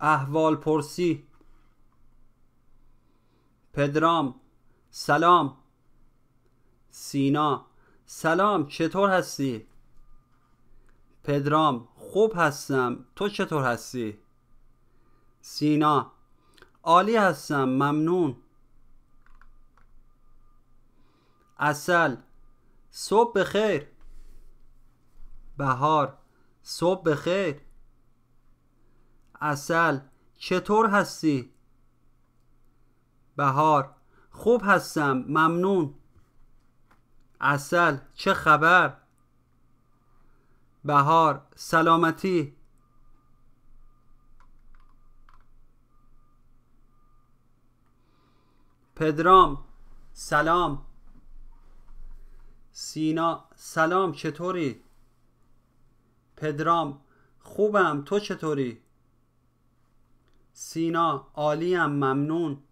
احوال پرسی. پدرام سلام. سینا سلام چطور هستی؟ پدرام خوب هستم. تو چطور هستی؟ سینا عالی هستم. ممنون. اصل صبح بخیر. بهار صبح بخیر. اصل چطور هستی؟ بهار خوب هستم ممنون اصل چه خبر؟ بهار سلامتی پدرام سلام سینا سلام چطوری؟ پدرام خوبم تو چطوری؟ سینا عالیم ممنون.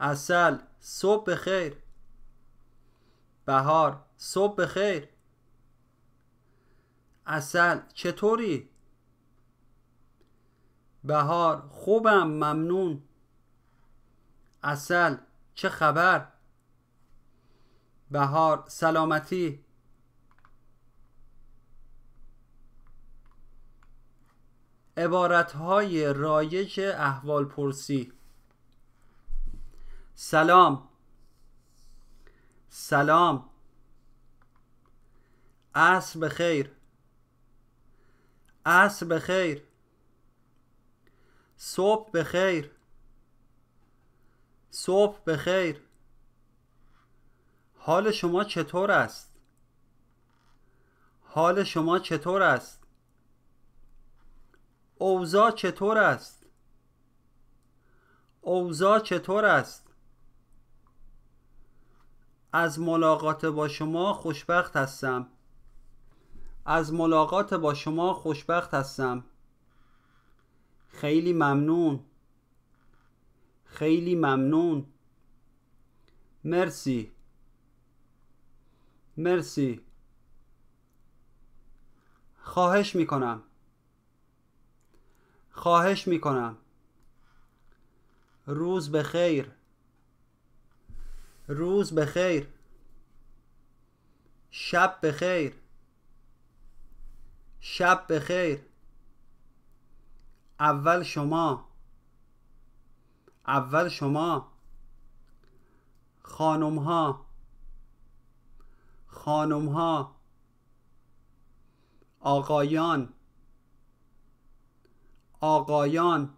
اصل صبح بخیر. بهار صبح بخیر. اصل چطوری؟ بهار خوبم ممنون. اصل چه خبر؟ بهار سلامتی. عبارتهای رایج احوال پرسی سلام. سلام. عصر بخیر. عصر بخیر. صبح بخیر. صبح بخیر. حال شما چطور است؟ حال شما چطور است؟ اوضاع چطور است؟ اوضاع چطور است؟ از ملاقات با شما خوشبخت هستم. از ملاقات با شما خوشبخت هستم. خیلی ممنون. خیلی ممنون. مرسی. مرسی. خواهش می‌کنم. خواهش می‌کنم. روز بخیر. روز بخیر. شب بخیر. شب بخیر. اول شما. اول شما. خانم ها خانم ها آقایان. آقایان